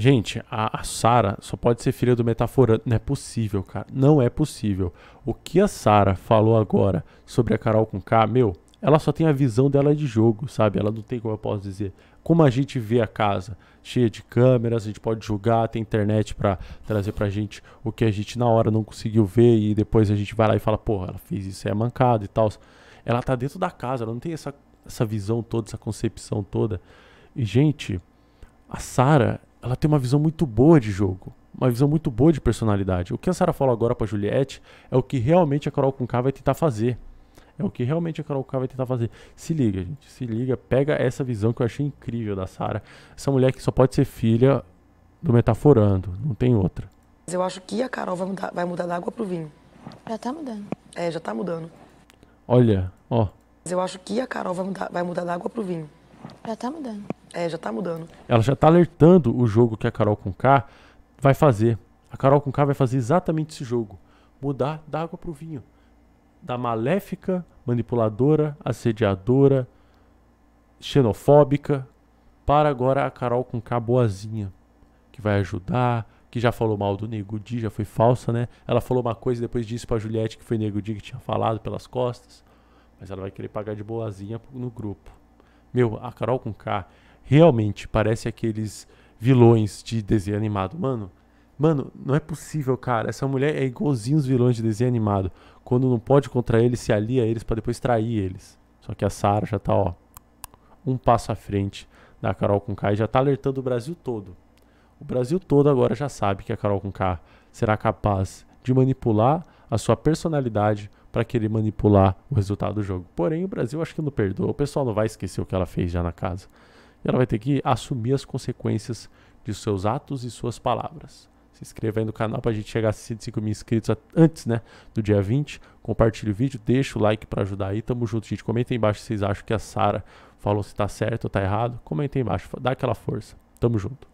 Gente, a, a Sara só pode ser filha do metaforando. Não é possível, cara. Não é possível. O que a Sara falou agora sobre a Carol com K, meu, ela só tem a visão dela de jogo, sabe? Ela não tem como eu posso dizer. Como a gente vê a casa cheia de câmeras, a gente pode julgar, tem internet para trazer pra gente o que a gente na hora não conseguiu ver e depois a gente vai lá e fala, porra, ela fez isso, é mancado e tal. Ela tá dentro da casa, ela não tem essa, essa visão toda, essa concepção toda. E, gente, a Sara, ela tem uma visão muito boa de jogo, uma visão muito boa de personalidade. O que a Sarah falou agora pra Juliette é o que realmente a Carol com K vai tentar fazer. É o que realmente a Carol K vai tentar fazer. Se liga, gente. Se liga. Pega essa visão que eu achei incrível da Sarah. Essa mulher que só pode ser filha do metaforando. Não tem outra. Mas eu acho que a Carol vai mudar, vai mudar da água pro vinho. Já tá mudando. É, já tá mudando. Olha, ó. Mas eu acho que a Carol vai mudar, vai mudar da água pro vinho. Já tá mudando. É, já tá mudando. Ela já tá alertando o jogo que a Carol com K vai fazer. A Carol com K vai fazer exatamente esse jogo. Mudar da água pro vinho. Da maléfica, manipuladora, assediadora, xenofóbica, para agora a Carol com K boazinha. Que vai ajudar, que já falou mal do Nego Di, já foi falsa, né? Ela falou uma coisa e depois disse pra Juliette que foi Nego Di que tinha falado pelas costas. Mas ela vai querer pagar de boazinha no grupo. Meu, a Carol com K realmente parece aqueles vilões de desenho animado. Mano, mano, não é possível, cara. Essa mulher é igualzinho os vilões de desenho animado. Quando não pode contra eles, se alia a eles para depois trair eles. Só que a Sarah já tá, ó, um passo à frente da Carol com K e já tá alertando o Brasil todo. O Brasil todo agora já sabe que a Carol com K será capaz de manipular a sua personalidade para querer manipular o resultado do jogo. Porém, o Brasil acho que não perdoa. O pessoal não vai esquecer o que ela fez já na casa. E ela vai ter que assumir as consequências de seus atos e suas palavras. Se inscreva aí no canal para a gente chegar a 105 mil inscritos antes né, do dia 20. Compartilhe o vídeo, deixa o like para ajudar aí. Tamo junto, gente. Comenta aí embaixo se vocês acham que a Sara falou se tá certo ou tá errado. Comenta aí embaixo, dá aquela força. Tamo junto.